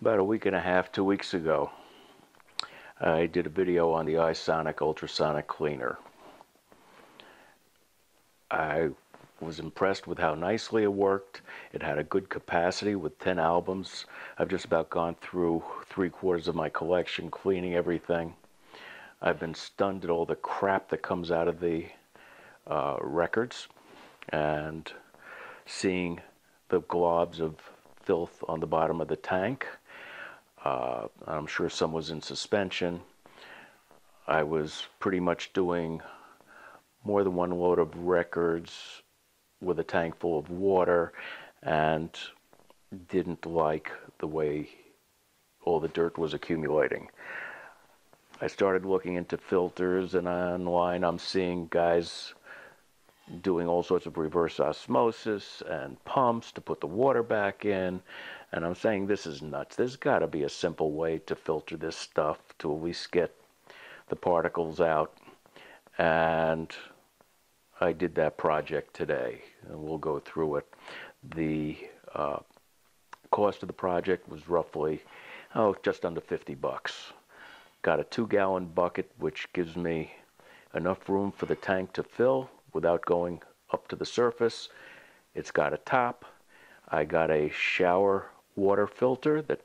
About a week and a half, two weeks ago, I did a video on the iSonic ultrasonic cleaner. I was impressed with how nicely it worked. It had a good capacity with 10 albums. I've just about gone through three quarters of my collection, cleaning everything. I've been stunned at all the crap that comes out of the uh, records and seeing the globs of filth on the bottom of the tank. Uh, I'm sure some was in suspension. I was pretty much doing more than one load of records with a tank full of water and didn't like the way all the dirt was accumulating. I started looking into filters and online I'm seeing guys doing all sorts of reverse osmosis and pumps to put the water back in. And I'm saying this is nuts. There's got to be a simple way to filter this stuff to at least get the particles out. And I did that project today, and we'll go through it. The uh, cost of the project was roughly, oh, just under 50 bucks. Got a two gallon bucket, which gives me enough room for the tank to fill without going up to the surface. It's got a top. I got a shower water filter that,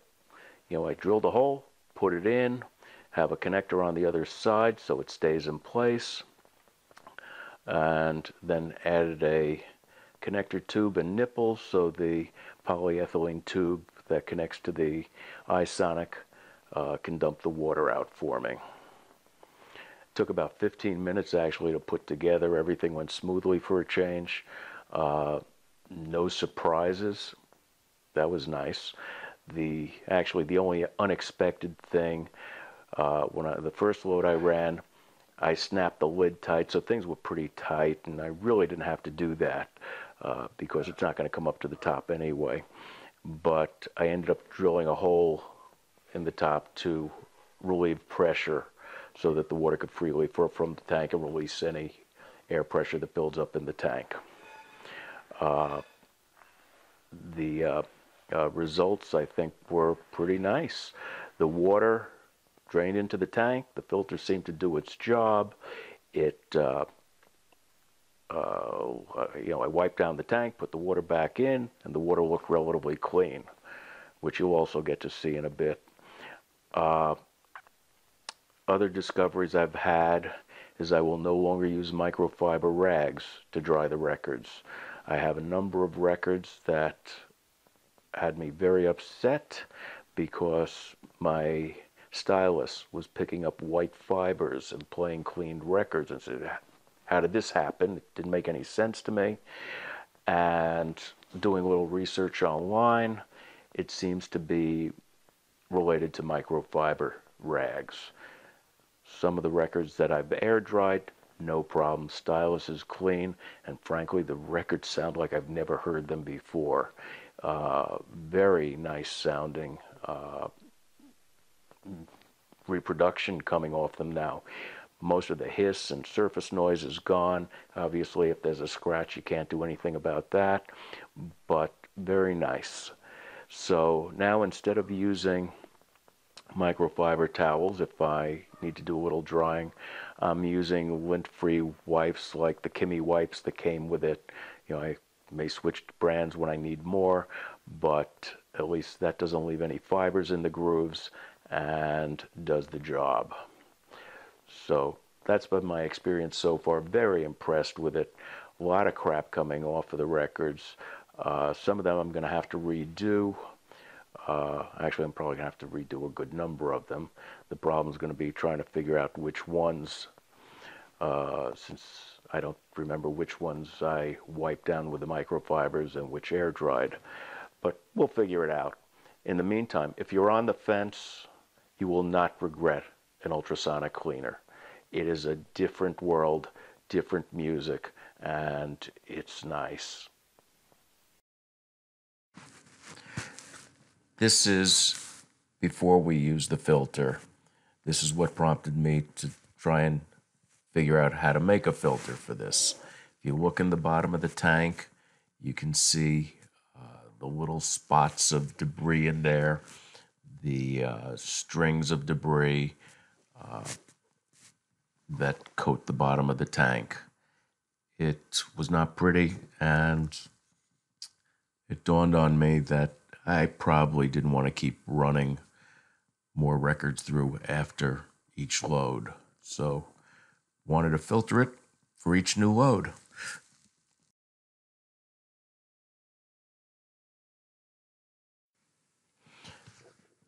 you know, I drilled a hole, put it in, have a connector on the other side so it stays in place and then added a connector tube and nipple so the polyethylene tube that connects to the iSonic uh, can dump the water out for me. Took about 15 minutes actually to put together. Everything went smoothly for a change. Uh, no surprises. That was nice. The actually the only unexpected thing uh, when I, the first load I ran, I snapped the lid tight, so things were pretty tight, and I really didn't have to do that uh, because it's not going to come up to the top anyway. But I ended up drilling a hole in the top to relieve pressure so that the water could freely flow from the tank and release any air pressure that builds up in the tank. Uh, the uh, uh, results, I think, were pretty nice. The water drained into the tank. The filter seemed to do its job. It, uh, uh, you know, I wiped down the tank, put the water back in, and the water looked relatively clean, which you'll also get to see in a bit. Other discoveries I've had is I will no longer use microfiber rags to dry the records. I have a number of records that had me very upset because my stylus was picking up white fibers and playing cleaned records and said, How did this happen? It didn't make any sense to me. And doing a little research online, it seems to be related to microfiber rags. Some of the records that I've air dried, no problem. Stylus is clean, and frankly, the records sound like I've never heard them before. Uh, very nice sounding. Uh, reproduction coming off them now. Most of the hiss and surface noise is gone. Obviously, if there's a scratch, you can't do anything about that, but very nice. So now instead of using microfiber towels, if I need to do a little drying, I'm using lint-free wipes like the Kimwipes that came with it. You know, I may switch brands when I need more, but at least that doesn't leave any fibers in the grooves and does the job. So that's been my experience so far. Very impressed with it. A lot of crap coming off of the records. Uh, some of them I'm going to have to redo. Uh, actually, I'm probably going to have to redo a good number of them. The problem is going to be trying to figure out which ones, uh, since I don't remember which ones I wiped down with the microfibers and which air dried. But we'll figure it out. In the meantime, if you're on the fence you will not regret an ultrasonic cleaner. It is a different world, different music, and it's nice. This is before we use the filter. This is what prompted me to try and figure out how to make a filter for this. If you look in the bottom of the tank, you can see uh, the little spots of debris in there the uh, strings of debris uh, that coat the bottom of the tank. It was not pretty, and it dawned on me that I probably didn't want to keep running more records through after each load. So, wanted to filter it for each new load.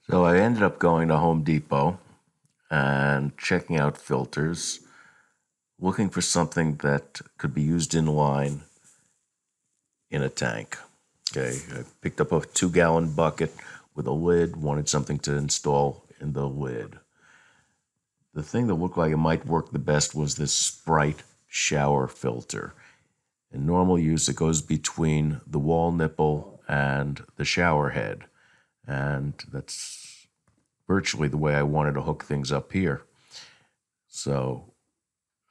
So I ended up going to Home Depot and checking out filters, looking for something that could be used in line in a tank. I picked up a two gallon bucket with a lid, wanted something to install in the lid. The thing that looked like it might work the best was this Sprite shower filter. In normal use, it goes between the wall nipple and the shower head. And that's virtually the way I wanted to hook things up here. So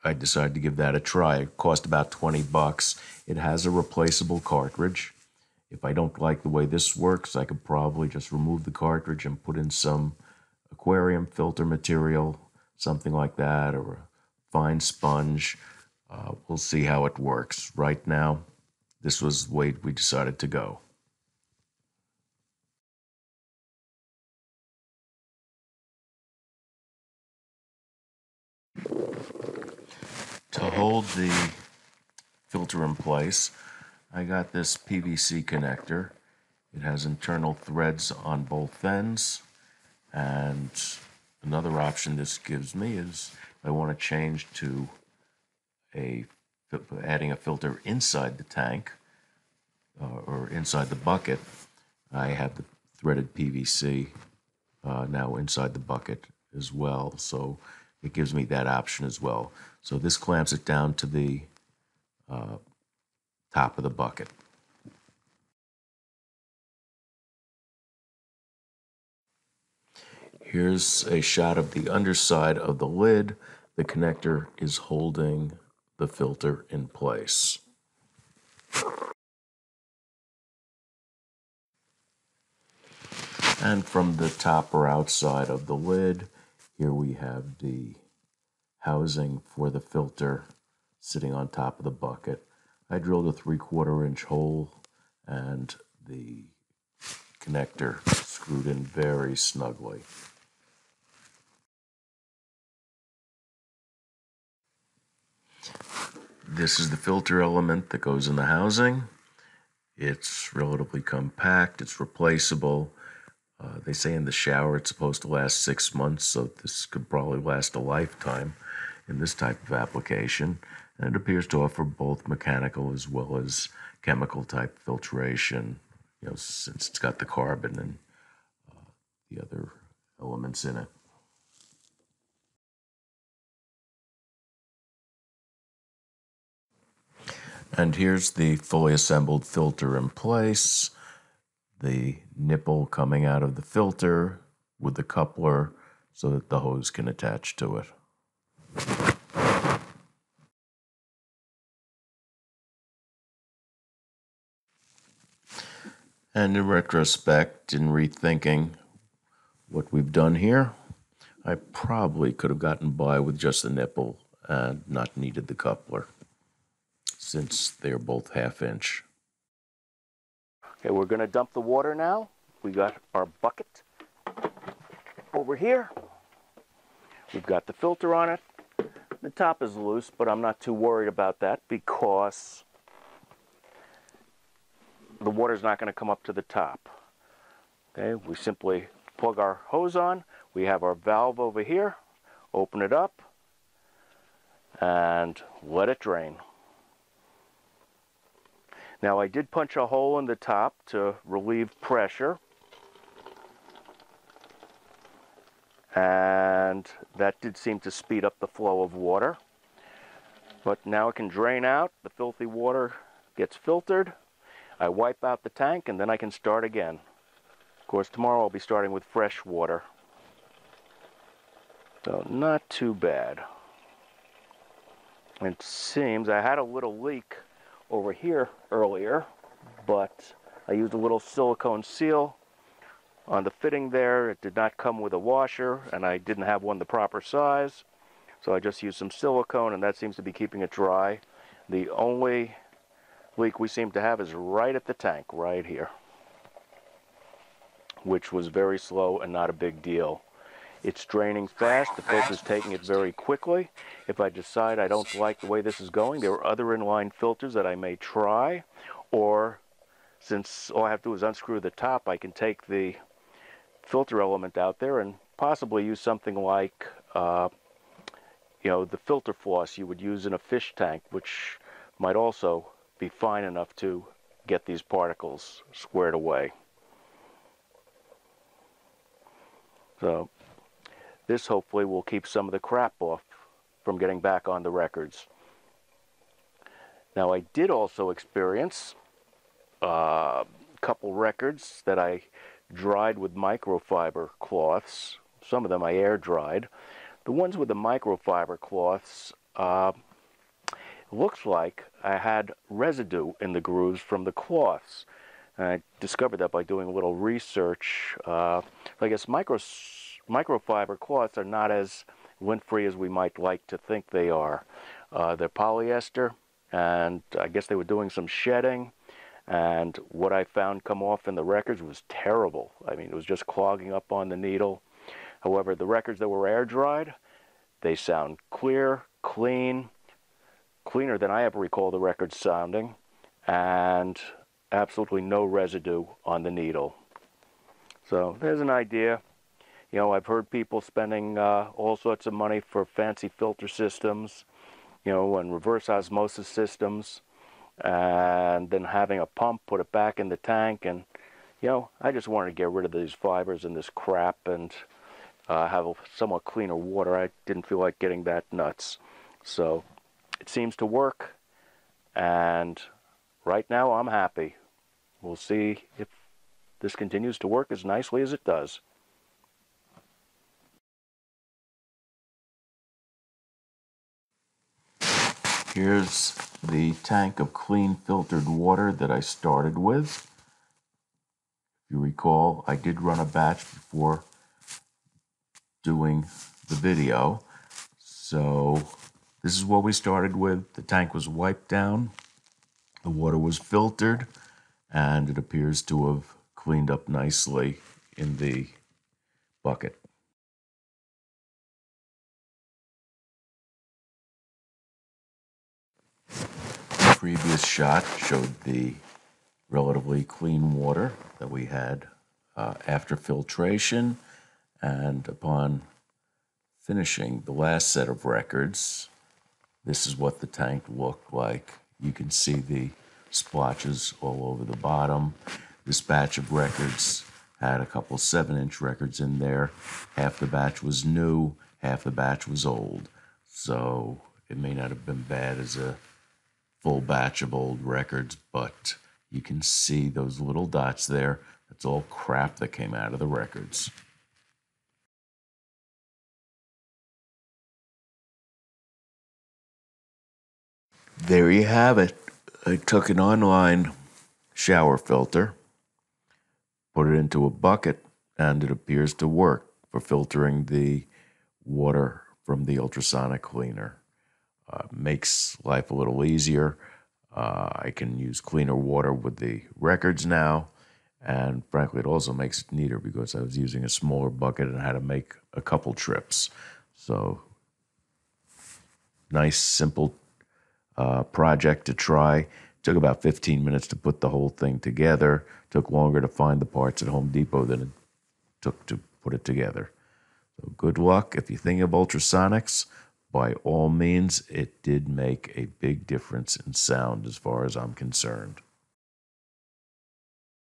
I decided to give that a try. It cost about 20 bucks. It has a replaceable cartridge. If I don't like the way this works, I could probably just remove the cartridge and put in some aquarium filter material, something like that, or a fine sponge. Uh, we'll see how it works. Right now, this was the way we decided to go. To hold the filter in place, I got this PVC connector. It has internal threads on both ends. And another option this gives me is I want to change to a adding a filter inside the tank uh, or inside the bucket. I have the threaded PVC uh, now inside the bucket as well. So it gives me that option as well. So this clamps it down to the uh, top of the bucket. Here's a shot of the underside of the lid. The connector is holding the filter in place. And from the top or outside of the lid, here we have the housing for the filter sitting on top of the bucket. I drilled a three quarter inch hole and the connector screwed in very snugly. This is the filter element that goes in the housing. It's relatively compact, it's replaceable. Uh, they say in the shower it's supposed to last six months, so this could probably last a lifetime in this type of application. And it appears to offer both mechanical as well as chemical type filtration, you know, since it's got the carbon and uh, the other elements in it. And here's the fully assembled filter in place, the nipple coming out of the filter with the coupler so that the hose can attach to it. And in retrospect, in rethinking what we've done here, I probably could have gotten by with just the nipple and not needed the coupler since they're both half inch. Okay, we're to dump the water now. We got our bucket over here. We've got the filter on it. The top is loose, but I'm not too worried about that because the water's not going to come up to the top. Okay, we simply plug our hose on. We have our valve over here. Open it up and let it drain. Now I did punch a hole in the top to relieve pressure. And that did seem to speed up the flow of water. But now it can drain out. The filthy water gets filtered. I wipe out the tank and then I can start again. Of course, tomorrow I'll be starting with fresh water. So not too bad. It seems I had a little leak over here earlier, but I used a little silicone seal on the fitting there. It did not come with a washer, and I didn't have one the proper size. So I just used some silicone, and that seems to be keeping it dry. The only leak we seem to have is right at the tank, right here, which was very slow and not a big deal. It's draining fast. The filter's taking it very quickly. If I decide I don't like the way this is going, there are other inline filters that I may try. Or since all I have to do is unscrew the top, I can take the filter element out there and possibly use something like, uh, you know, the filter floss you would use in a fish tank, which might also be fine enough to get these particles squared away. So this hopefully will keep some of the crap off from getting back on the records. Now I did also experience a uh, couple records that I dried with microfiber cloths. Some of them I air dried. The ones with the microfiber cloths, uh, looks like I had residue in the grooves from the cloths. And I discovered that by doing a little research. Uh, I guess micro microfiber cloths are not as lint-free as we might like to think they are. Uh, they're polyester, and I guess they were doing some shedding, and what I found come off in the records was terrible. I mean, it was just clogging up on the needle. However, the records that were air dried, they sound clear, clean, cleaner than I ever recall the record sounding, and absolutely no residue on the needle. So there's an idea. You know, I've heard people spending uh, all sorts of money for fancy filter systems, you know, and reverse osmosis systems, and then having a pump put it back in the tank. And, you know, I just wanted to get rid of these fibers and this crap and uh, have a somewhat cleaner water. I didn't feel like getting that nuts. So it seems to work. And right now I'm happy. We'll see if this continues to work as nicely as it does. Here's the tank of clean filtered water that I started with. If you recall, I did run a batch before doing the video. So this is what we started with. The tank was wiped down, the water was filtered, and it appears to have cleaned up nicely in the bucket. The previous shot showed the relatively clean water that we had uh, after filtration. And upon finishing the last set of records, this is what the tank looked like. You can see the splotches all over the bottom. This batch of records had a couple seven inch records in there. Half the batch was new, half the batch was old. So it may not have been bad as a full batch of old records, but you can see those little dots there. That's all crap that came out of the records. There you have it. I took an inline shower filter, put it into a bucket, and it appears to work for filtering the water from the ultrasonic cleaner. Uh, makes life a little easier. Uh, I can use cleaner water with the records now. And frankly, it also makes it neater because I was using a smaller bucket and had to make a couple trips. So, nice, simple uh, project to try. Took about 15 minutes to put the whole thing together. Took longer to find the parts at Home Depot than it took to put it together. So, good luck. If you think of ultrasonics, by all means, it did make a big difference in sound as far as I'm concerned.